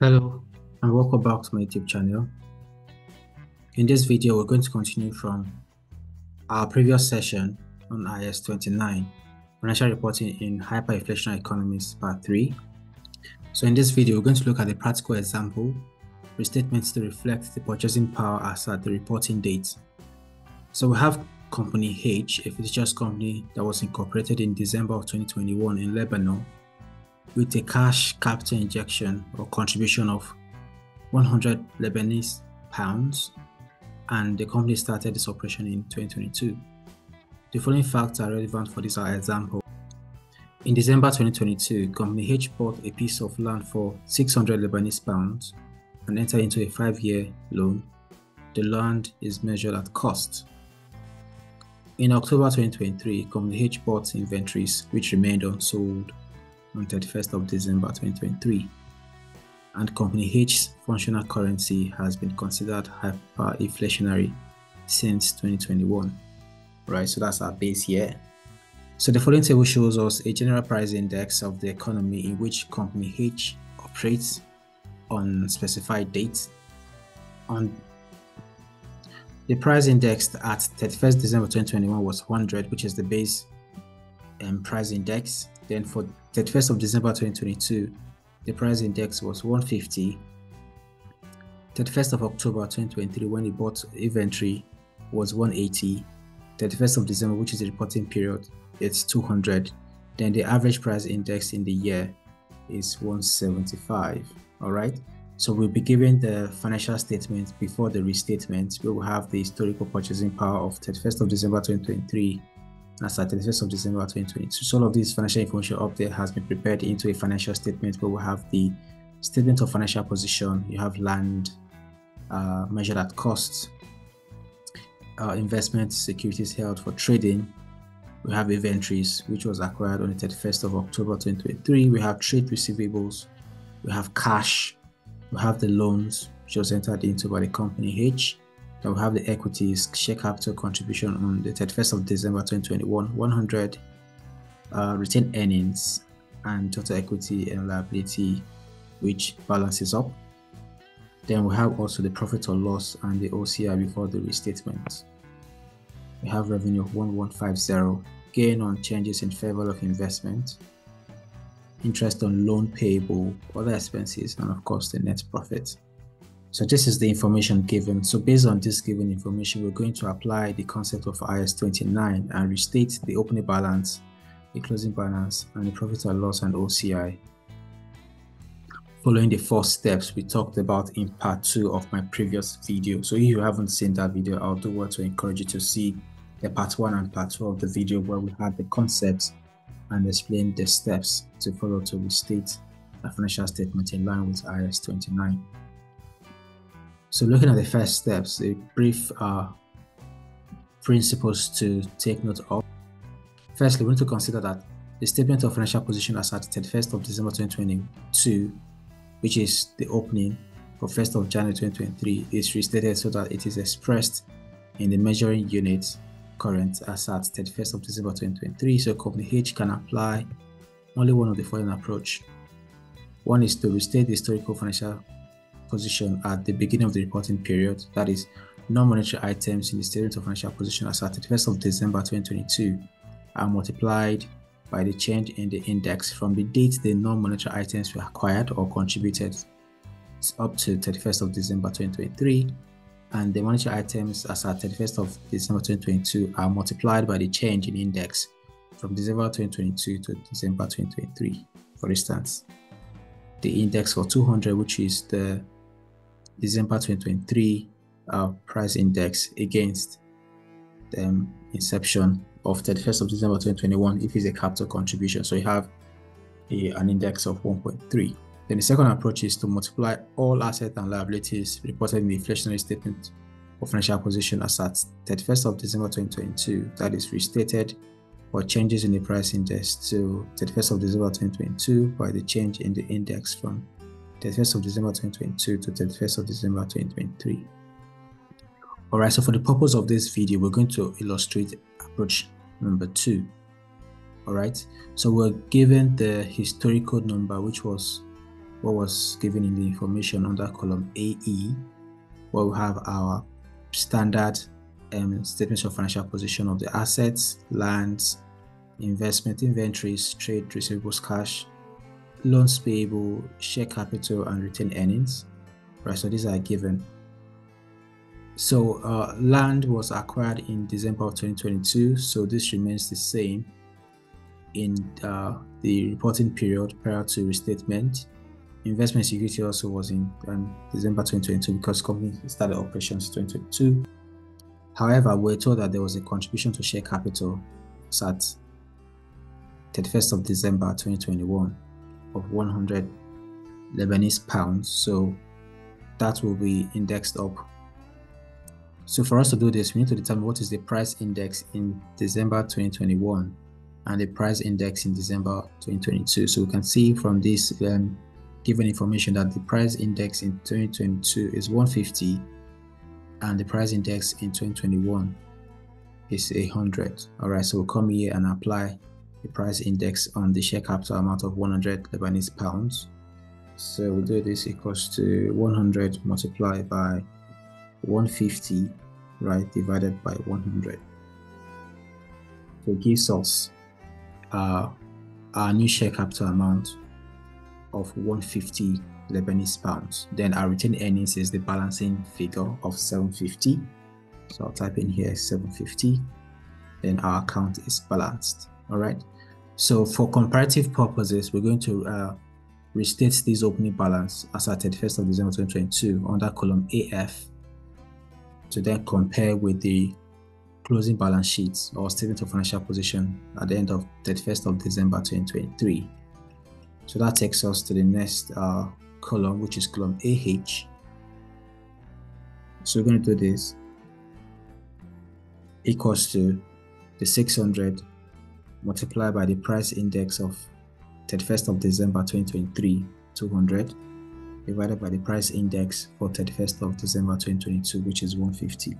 Hello and welcome back to my YouTube channel. In this video, we're going to continue from our previous session on IAS 29, Financial Reporting in Hyperinflationary Economies, Part 3. So in this video, we're going to look at a practical example, restatements to reflect the purchasing power as at the reporting date. So we have Company H, a fictitious company that was incorporated in December of 2021 in Lebanon with a cash capital injection or contribution of 100 Lebanese pounds, and the company started its operation in 2022. The following facts are relevant for this uh, example. In December 2022, Company H bought a piece of land for 600 Lebanese pounds and entered into a five year loan. The land is measured at cost. In October 2023, Company H bought inventories which remained unsold on 31st of December 2023, and Company H's functional currency has been considered hyperinflationary since 2021. Right, so that's our base year. So the following table shows us a general price index of the economy in which Company H operates on specified dates. On the price index at 31st December 2021 was 100, which is the base um, price index. Then for 31st of December 2022, the price index was 150. 31st of October 2023, when he bought inventory, was 180. 31st of December, which is the reporting period, it's 200. Then the average price index in the year is 175. All right. So we'll be given the financial statement before the restatement. We will have the historical purchasing power of 31st of December 2023 as at 31st of December 2022. So all of this financial information up there has been prepared into a financial statement where we have the statement of financial position, you have land uh, measured at cost, uh, investment securities held for trading, we have inventories which was acquired on the 31st of October 2023, we have trade receivables, we have cash, we have the loans which was entered into by the company H, that we have the equities share capital contribution on the 31st of December 2021, 100 uh, retained earnings and total equity and liability, which balances up. Then we have also the profit or loss and the OCI before the restatement. We have revenue of 1150, gain on changes in fair value of investment, interest on loan payable, other expenses, and of course the net profit. So this is the information given. So based on this given information, we're going to apply the concept of IAS 29 and restate the opening balance, the closing balance, and the profit and loss and OCI. Following the four steps we talked about in part two of my previous video. So if you haven't seen that video, I'll do want to encourage you to see the part one and part two of the video where we had the concepts and explained the steps to follow to restate a financial statement in line with IAS 29. So looking at the first steps, the brief uh, principles to take note of. Firstly, we need to consider that the statement of financial position as at 31st of December 2022, which is the opening for 1st of January 2023, is restated so that it is expressed in the measuring unit current as at 31st of December 2023. So company H can apply only one of the following approach. One is to restate the historical financial position at the beginning of the reporting period, that is, non-monetary items in the statement of financial position as at 31st of December 2022 are multiplied by the change in the index from the date the non-monetary items were acquired or contributed up to 31st of December 2023 and the monetary items as at 31st of December 2022 are multiplied by the change in index from December 2022 to December 2023 for instance the index for 200 which is the December 2023 uh, price index against the um, inception of 31st of December 2021 if it's a capital contribution. So you have a, an index of 1.3. Then the second approach is to multiply all assets and liabilities reported in the inflationary statement of financial position as at 31st of December 2022, that is restated for changes in the price index to 31st of December 2022 by the change in the index from 31st of December 2022 to 31st of December 2023. Alright, so for the purpose of this video, we're going to illustrate approach number two. Alright, so we're given the historical number, which was what was given in the information under column AE, where we have our standard um, statements of financial position of the assets, lands, investment inventories, trade receivables, cash, loans payable, share capital, and retained earnings. Right, so these are given. So uh, land was acquired in December of 2022, so this remains the same in uh, the reporting period prior to restatement. Investment security also was in um, December 2022 because company started operations 2022. However, we are told that there was a contribution to share capital at 31st of December 2021 of 100 Lebanese pounds. So that will be indexed up. So for us to do this, we need to determine what is the price index in December 2021 and the price index in December 2022. So we can see from this um, given information that the price index in 2022 is 150 and the price index in 2021 is 100. All right, so we'll come here and apply the price index on the share capital amount of 100 Lebanese pounds. So we'll do this equals to 100 multiplied by 150, right, divided by 100. So it gives us uh, our new share capital amount of 150 Lebanese pounds. Then our retained earnings is the balancing figure of 750. So I'll type in here 750. Then our account is balanced. All right. So for comparative purposes, we're going to uh, restate this opening balance as at 31st of December 2022 under column AF to then compare with the closing balance sheets or statement of financial position at the end of 31st of December 2023. So that takes us to the next uh, column, which is column AH. So we're going to do this equals to the 600 multiplied by the price index of 31st of December 2023, 200, divided by the price index for 31st of December 2022, which is 150.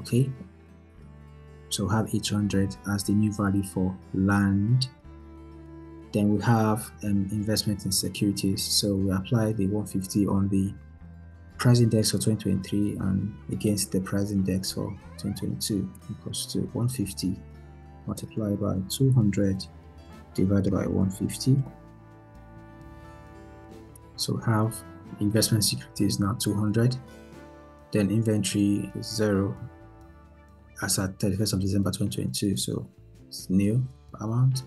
Okay, so have 800 as the new value for land then we have um, investment in securities. So we apply the 150 on the price index for 2023 and against the price index for 2022 equals to 150 multiplied by 200 divided by 150. So have investment securities now 200. Then inventory is zero as at 31st of December 2022. So it's new amount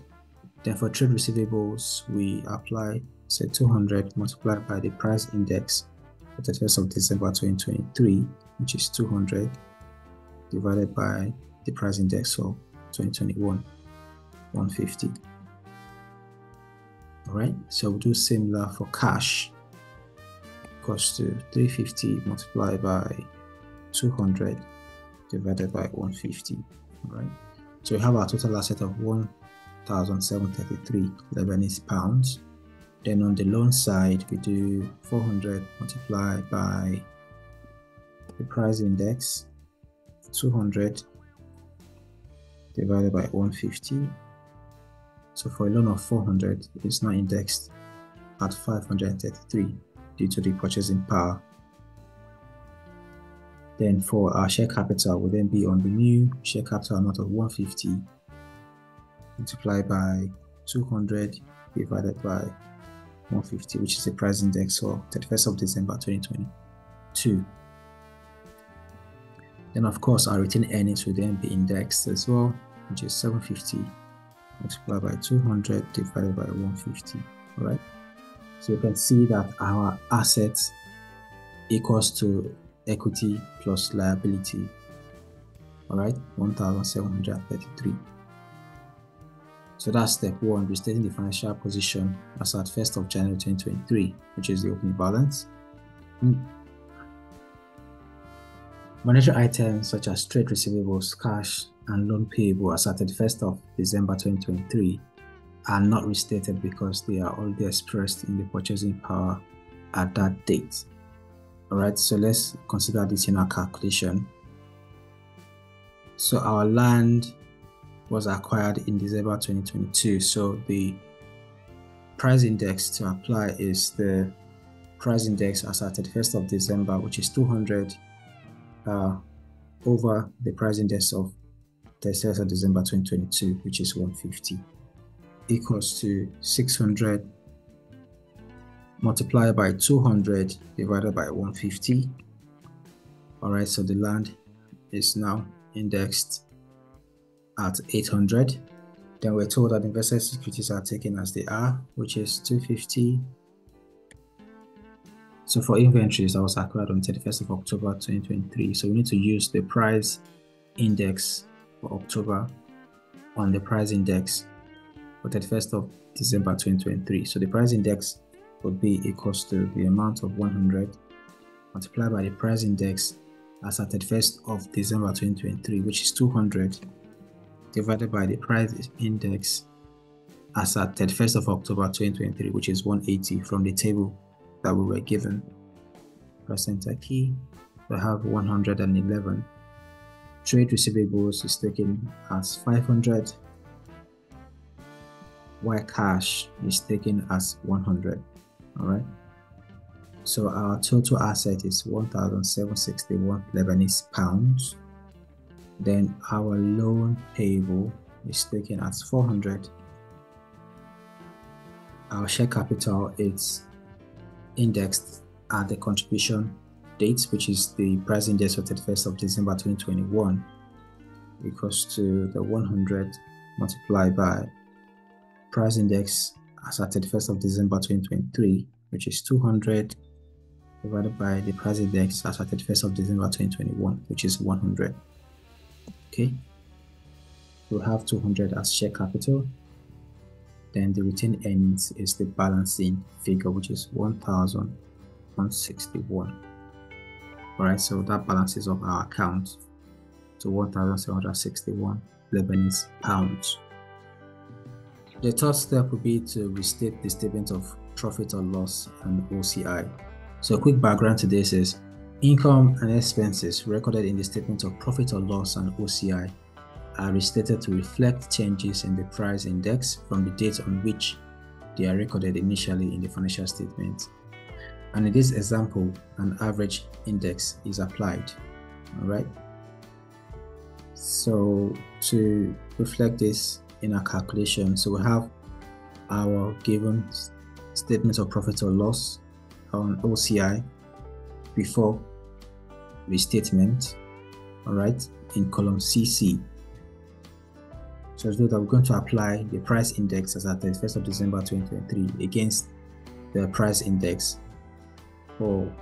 then for trade receivables, we apply say 200 multiplied by the price index for the 1st of December 2023, which is 200 divided by the price index for 2021, 150. All right, so we'll do similar for cash equals to 350 multiplied by 200 divided by 150. All right, so we have our total asset of 1 1,733 Lebanese pounds. Then on the loan side, we do 400 multiplied by the price index, 200 divided by 150. So for a loan of 400, it's now indexed at 533 due to the purchasing power. Then for our share capital, will then be on the new share capital amount of 150 multiplied by 200 divided by 150, which is the price index for 31st of December 2022. Then, of course, our retained earnings will then be indexed as well, which is 750 multiplied by 200 divided by 150. All right. So you can see that our assets equals to equity plus liability. All right, 1,733. So that's step one, restating the financial position as at 1st of January 2023, which is the opening balance. Hmm. Monetary items such as trade receivables, cash, and loan payable as at the 1st of December 2023 are not restated because they are already expressed in the purchasing power at that date. Alright, so let's consider this in our calculation. So our land was acquired in December 2022. So the price index to apply is the price index as at 31st of December, which is 200 uh, over the price index of 31st of December 2022, which is 150, equals to 600 multiplied by 200 divided by 150. All right, so the land is now indexed at 800. Then we're told that investor securities are taken as they are, which is 250. So for inventories that was acquired on 31st of October 2023, so we need to use the price index for October on the price index for 31st of December 2023. So the price index would be equals to the amount of 100 multiplied by the price index as at 31st of December 2023, which is 200 divided by the price index as at 31st of October 2023, which is 180 from the table that we were given. Press enter key. We have 111. Trade receivables is taken as 500, while cash is taken as 100. All right. So our total asset is 1,761 Lebanese pounds. Then our loan payable is taken as 400. Our share capital is indexed at the contribution date, which is the price index of 31st of December 2021, equals to the 100 multiplied by price index as at 31st of December 2023, which is 200 divided by the price index as at 31st of December 2021, which is 100. Okay, we have 200 as share capital. Then the retained earnings is the balancing figure, which is 1,161. All right, so that balances of our account to 1,761 Lebanese pounds. The third step would be to restate the statement of profit or loss and OCI. So, a quick background to this is income and expenses recorded in the statement of profit or loss and OCI are restated to reflect changes in the price index from the date on which they are recorded initially in the financial statement. And in this example, an average index is applied. All right. So to reflect this, in our calculation. So we have our given statement of profit or loss on OCI before restatement, all right, in column CC. So as though that we're going to apply the price index as at 31st of December 2023 against the price index for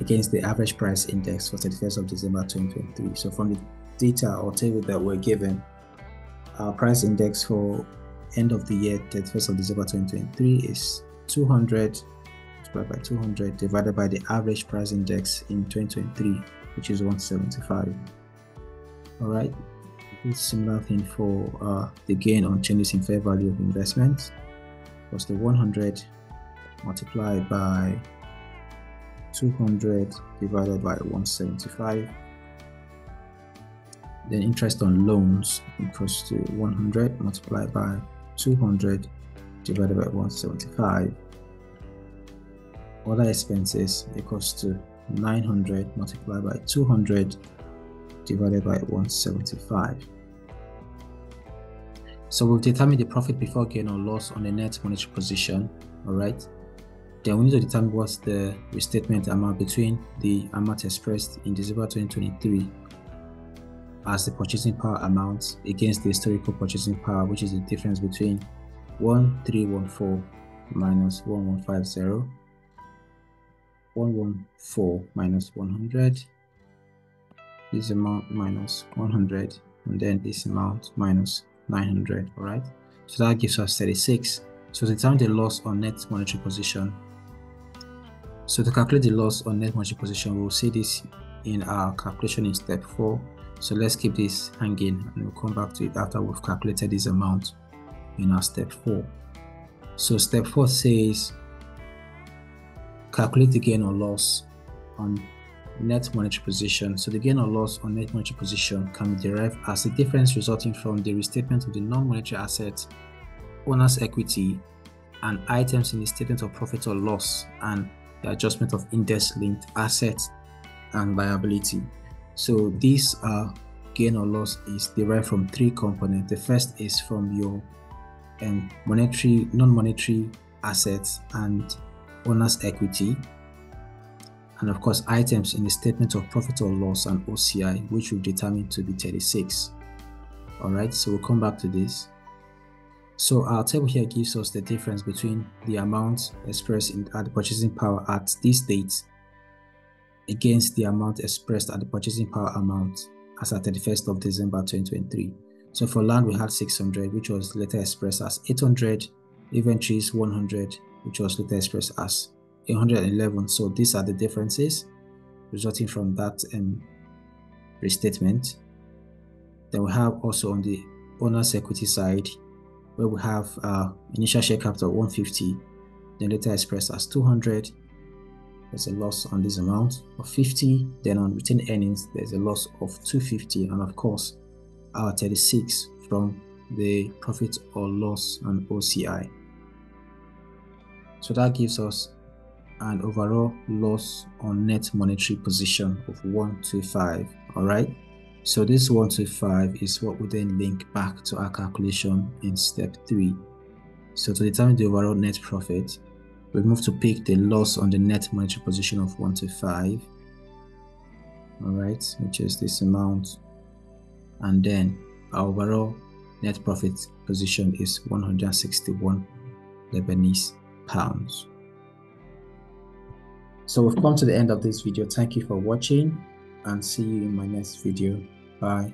against the average price index for 31st of December 2023. So from the data or table that we're given, our price index for end of the year, 31st of December 2023, is 200 multiplied by 200 divided by the average price index in 2023, which is 175. All right, similar thing for uh, the gain on changes in fair value of investments was the 100 multiplied by 200 divided by 175 then interest on loans equals to 100 multiplied by 200 divided by 175. Other expenses equals to 900 multiplied by 200 divided by 175. So we've determined the profit before gain or loss on the net monetary position, all right? Then we need to determine what's the restatement amount between the amount expressed in December 2023 as the purchasing power amount against the historical purchasing power, which is the difference between 1314 minus 1150, 114 minus 100, this amount minus 100, and then this amount minus 900, all right? So that gives us 36. So to determine the loss on net monetary position, so to calculate the loss on net monetary position, we'll see this in our calculation in step 4 so let's keep this hanging and we'll come back to it after we've calculated this amount in our step 4. So step 4 says calculate the gain or loss on net monetary position. So the gain or loss on net monetary position can be derived as the difference resulting from the restatement of the non-monetary asset owner's equity, and items in the statement of profit or loss, and the adjustment of index linked assets and liability. So these are gain or loss is derived from three components. The first is from your um, monetary, non-monetary assets and owner's equity. And of course, items in the statement of profit or loss and OCI, which we determined to be 36. All right, so we'll come back to this. So our table here gives us the difference between the amount expressed in, at the purchasing power at this date against the amount expressed at the purchasing power amount as at 31st of December 2023. So for land, we had 600, which was later expressed as 800, inventories 100, which was later expressed as 111. So these are the differences resulting from that um, restatement. Then we have also on the owner's equity side, where we have uh, initial share capital 150, then later expressed as 200. There's a loss on this amount of 50. Then on retained earnings, there's a loss of 250, and of course, our 36 from the profit or loss and OCI. So that gives us an overall loss on net monetary position of 125. All right. So this 125 is what we then link back to our calculation in step 3. So to determine the overall net profit, we move to pick the loss on the net monetary position of 125. All right, which is this amount. And then our overall net profit position is 161 Lebanese pounds. So we've come to the end of this video. Thank you for watching and see you in my next video. Bye.